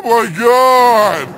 Oh my god!